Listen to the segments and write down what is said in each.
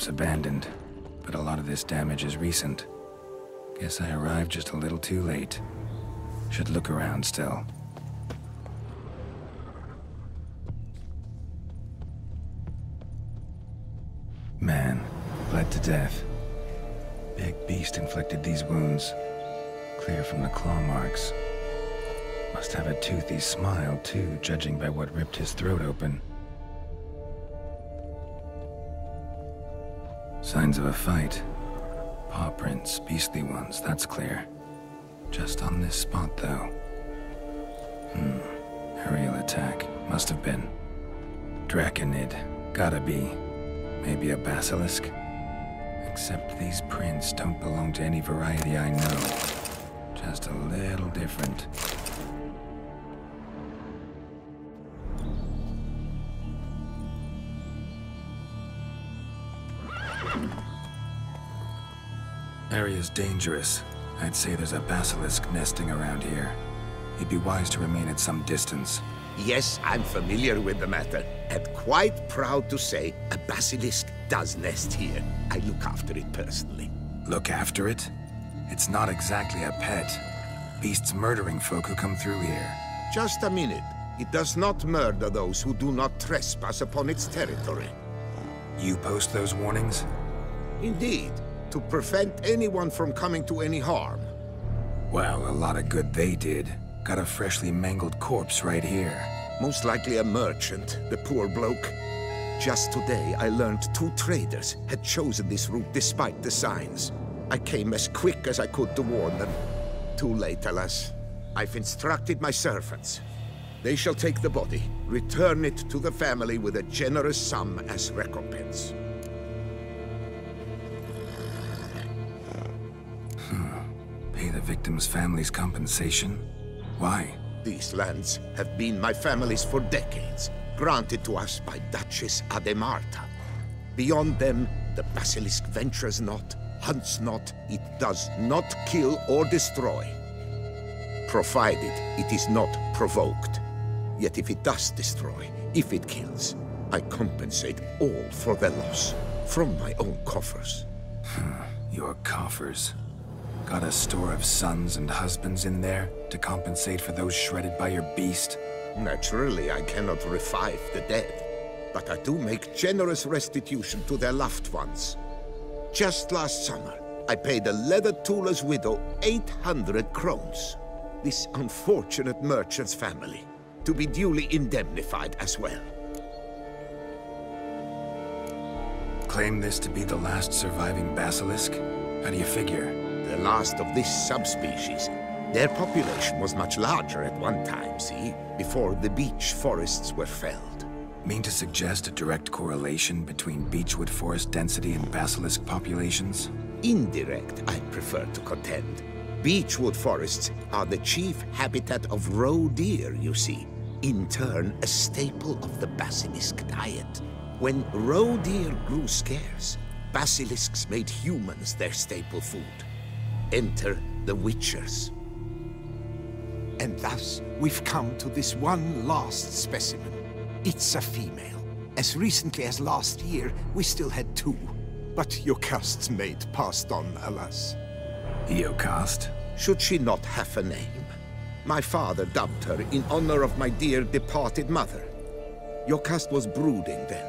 camp's abandoned, but a lot of this damage is recent. Guess I arrived just a little too late. Should look around still. Man, bled to death. Big beast inflicted these wounds. Clear from the claw marks. Must have a toothy smile, too, judging by what ripped his throat open. Signs of a fight. Paw prints, beastly ones, that's clear. Just on this spot, though. Hmm. Aerial attack. Must have been. Draconid. Gotta be. Maybe a basilisk? Except these prints don't belong to any variety I know. Just a little different. Area's dangerous. I'd say there's a basilisk nesting around here. You'd be wise to remain at some distance. Yes, I'm familiar with the matter, and quite proud to say a basilisk does nest here. I look after it personally. Look after it? It's not exactly a pet. Beasts murdering folk who come through here. Just a minute. It does not murder those who do not trespass upon its territory. You post those warnings? Indeed, to prevent anyone from coming to any harm. Well, a lot of good they did. Got a freshly mangled corpse right here. Most likely a merchant, the poor bloke. Just today, I learned two traders had chosen this route despite the signs. I came as quick as I could to warn them. Too late, alas. I've instructed my servants. They shall take the body, return it to the family with a generous sum as recompense. Victim's family's compensation? Why? These lands have been my family's for decades, granted to us by Duchess Ademarta. Beyond them, the Basilisk ventures not, hunts not, it does not kill or destroy. Provided it is not provoked. Yet if it does destroy, if it kills, I compensate all for their loss, from my own coffers. Hmm, your coffers. Got a store of sons and husbands in there to compensate for those shredded by your beast? Naturally, I cannot revive the dead, but I do make generous restitution to their loved ones. Just last summer, I paid a leather tooler's widow 800 crowns. This unfortunate merchant's family, to be duly indemnified as well. Claim this to be the last surviving basilisk? How do you figure? The last of this subspecies. Their population was much larger at one time, see? Before the beech forests were felled. Mean to suggest a direct correlation between beechwood forest density and basilisk populations? Indirect, I prefer to contend. Beechwood forests are the chief habitat of roe deer, you see. In turn, a staple of the basilisk diet. When roe deer grew scarce, basilisks made humans their staple food. Enter the Witchers. And thus, we've come to this one last specimen. It's a female. As recently as last year, we still had two. But Yokast's mate passed on, alas. Eocast? Should she not have a name? My father dubbed her in honor of my dear departed mother. Yokast was brooding then.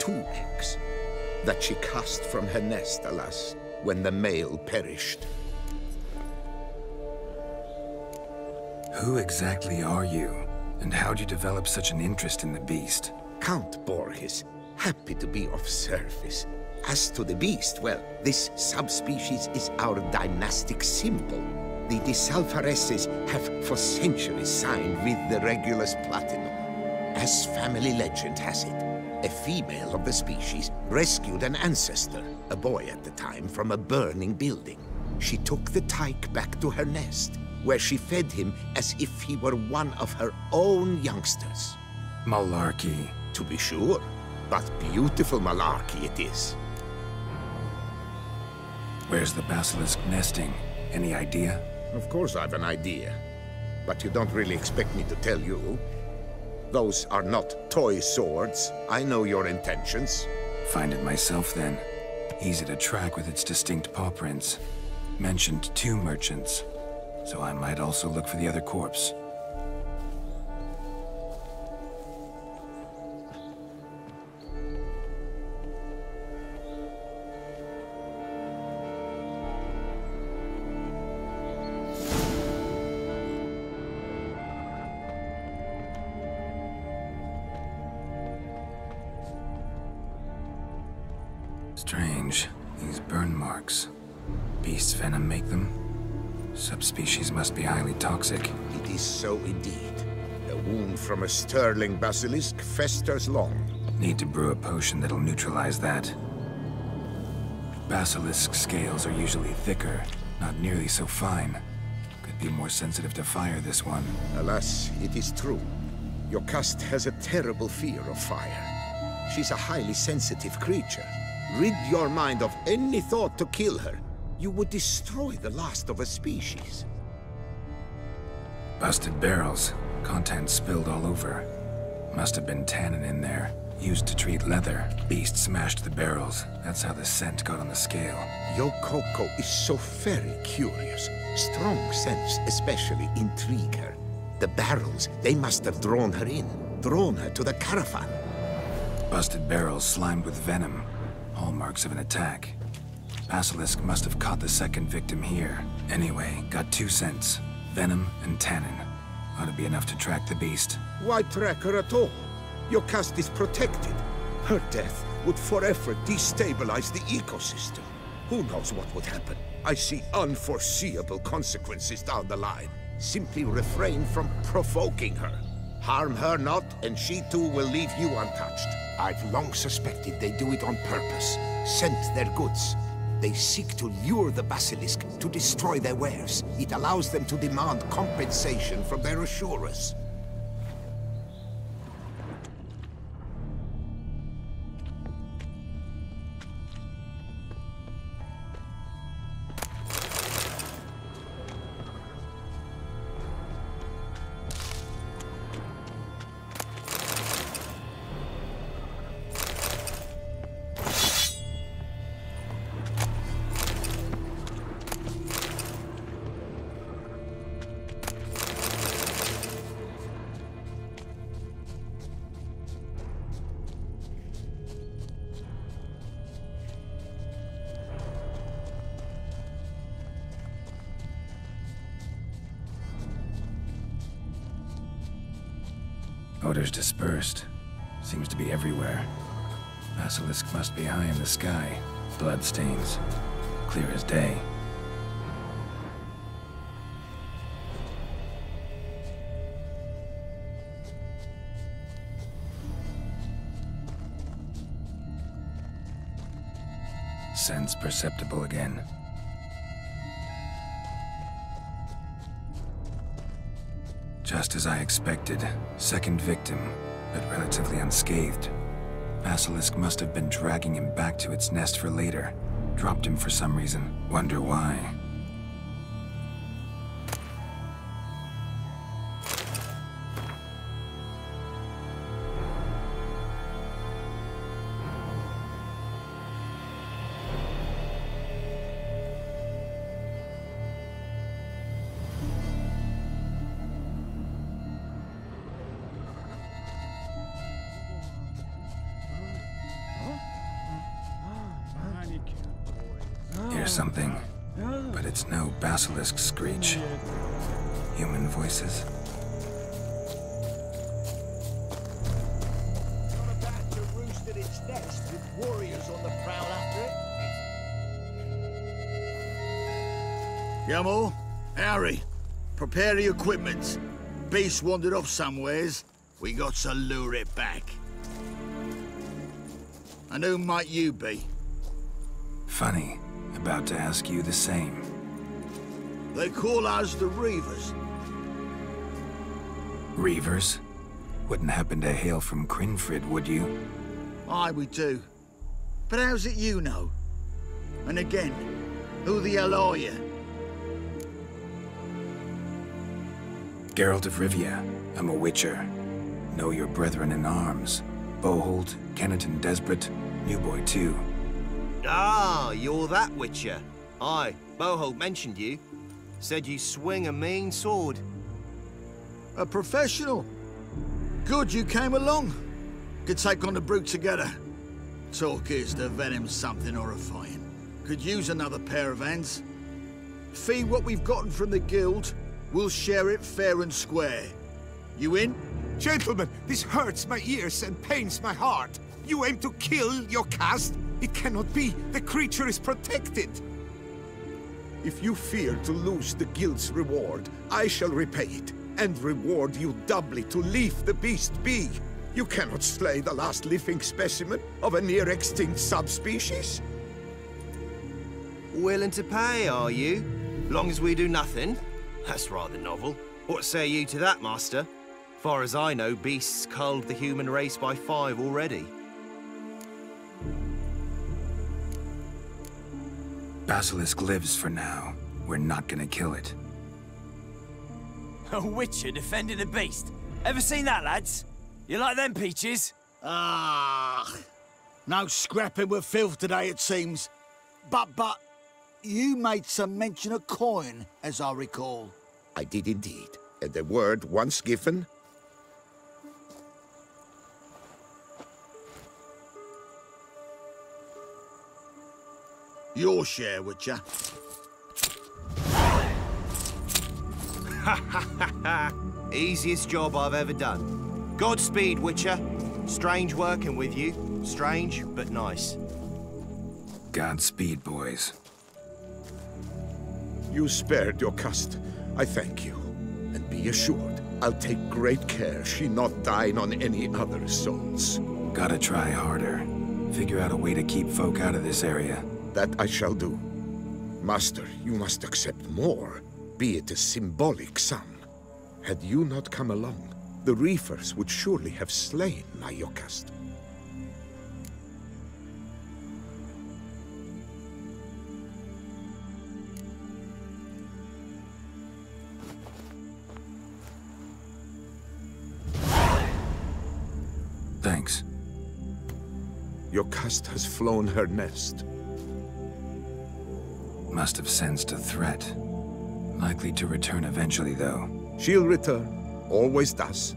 Two eggs. That she cast from her nest, alas, when the male perished. Who exactly are you? And how'd you develop such an interest in the beast? Count Borges, happy to be of service. As to the beast, well, this subspecies is our dynastic symbol. The Disalfareses have for centuries signed with the Regulus Platinum. As family legend has it, a female of the species rescued an ancestor, a boy at the time, from a burning building. She took the tyke back to her nest, where she fed him as if he were one of her own youngsters. Malarkey. To be sure, but beautiful malarkey it is. Where's the basilisk nesting? Any idea? Of course I've an idea, but you don't really expect me to tell you. Those are not toy swords. I know your intentions. Find it myself then. Easy to track with its distinct paw prints. Mentioned two merchants, so I might also look for the other corpse. Strange. These burn marks. Beast venom make them? Subspecies must be highly toxic. It is so indeed. A wound from a sterling basilisk festers long. Need to brew a potion that'll neutralize that. Basilisk scales are usually thicker, not nearly so fine. Could be more sensitive to fire, this one. Alas, it is true. Your cast has a terrible fear of fire. She's a highly sensitive creature. Rid your mind of any thought to kill her. You would destroy the last of a species. Busted barrels. Contents spilled all over. Must have been tannin in there. Used to treat leather. Beast smashed the barrels. That's how the scent got on the scale. Yokoko is so very curious. Strong scents especially intrigue her. The barrels, they must have drawn her in. Drawn her to the caravan. Busted barrels slimed with venom. Hallmarks of an attack. Basilisk must have caught the second victim here. Anyway, got two scents. Venom and tannin. Ought to be enough to track the beast. Why track her at all? Your cast is protected. Her death would forever destabilize the ecosystem. Who knows what would happen? I see unforeseeable consequences down the line. Simply refrain from provoking her. Harm her not, and she too will leave you untouched. I've long suspected they do it on purpose. Scent their goods. They seek to lure the basilisk to destroy their wares. It allows them to demand compensation from their assurers. Odors dispersed. Seems to be everywhere. Basilisk must be high in the sky. Bloodstains. Clear as day. Sense perceptible again. Just as I expected. Second victim, but relatively unscathed. Basilisk must have been dragging him back to its nest for later. Dropped him for some reason. Wonder why. Something, but it's no basilisk screech. Human voices. Not a bat to roost at its nest with warriors on the prowl after it. Yamal, Harry, prepare the equipment. Beast wandered off somewheres. We got to lure it back. And who might you be? Funny. About to ask you the same. They call us the Reavers. Reavers? Wouldn't happen to hail from Crinfrid, would you? Aye, we do. But how's it you know? And again, who the hell are you? Geralt of Rivia. I'm a witcher. Know your brethren in arms. Boholt, Kenneton Desperate, New Boy too. Ah, you're that Witcher. Aye, Boholt mentioned you. Said you swing a mean sword. A professional. Good you came along. Could take on the brute together. Talk is the venom's something horrifying. Could use another pair of hands. Fee what we've gotten from the guild, we'll share it fair and square. You in? Gentlemen, this hurts my ears and pains my heart. You aim to kill your caste? It cannot be. The creature is protected. If you fear to lose the guild's reward, I shall repay it, and reward you doubly to leave the beast be. You cannot slay the last living specimen of a near-extinct subspecies. Willing to pay, are you? Long as we do nothing? That's rather novel. What say you to that, Master? Far as I know, beasts culled the human race by five already. Basilisk lives for now. We're not gonna kill it. A witcher defending a beast. Ever seen that, lads? You like them peaches? Ah, no scrapping with filth today, it seems. But, but, you made some mention of coin, as I recall. I did indeed. And the word once given, Your share, Witcher. Easiest job I've ever done. Godspeed, Witcher. Strange working with you. Strange, but nice. Godspeed, boys. you spared your cust. I thank you. And be assured, I'll take great care she not dine on any other souls. Gotta try harder. Figure out a way to keep folk out of this area. That I shall do. Master, you must accept more, be it a symbolic sum. Had you not come along, the Reavers would surely have slain my Yokast. Thanks. Yokast has flown her nest. Must have sensed a threat. Likely to return eventually, though. She'll return, always does.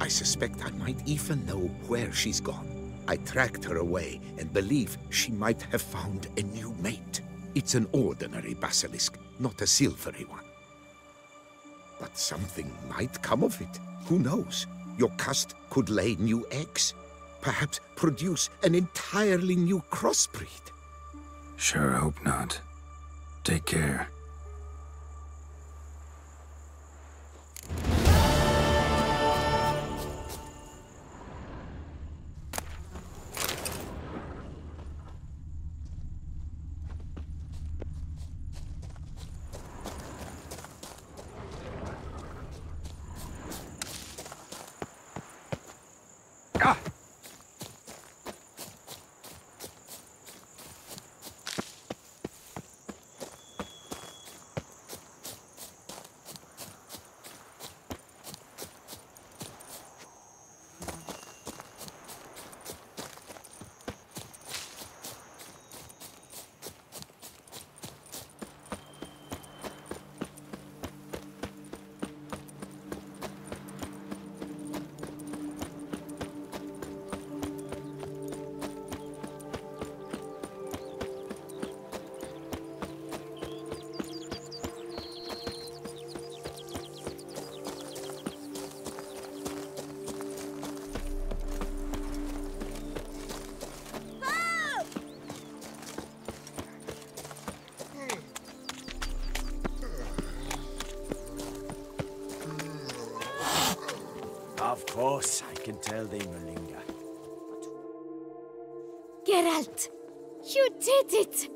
I suspect I might even know where she's gone. I tracked her away and believe she might have found a new mate. It's an ordinary basilisk, not a silvery one. But something might come of it. Who knows? Your cust could lay new eggs. Perhaps produce an entirely new crossbreed. Sure hope not. Take care. Of course, I can tell they Merlinga. Geralt, you did it!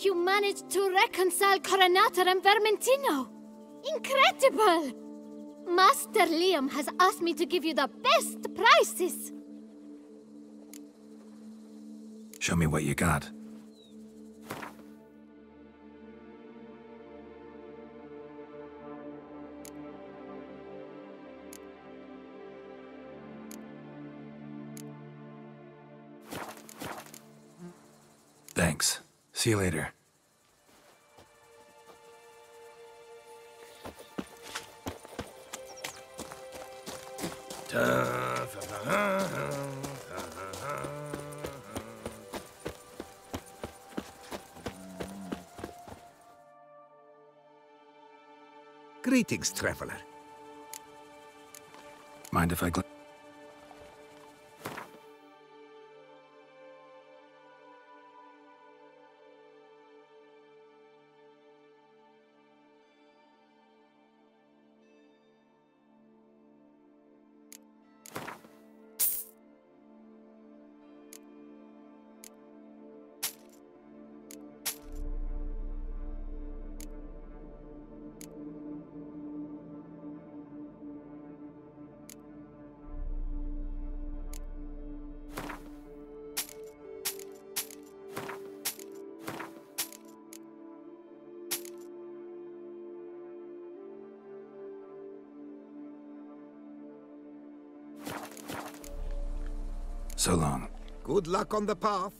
You managed to reconcile Coronata and Vermentino! Incredible! Master Liam has asked me to give you the best prices! Show me what you got. Thanks. See you later. Greetings, traveler. Mind if I So long. Good luck on the path.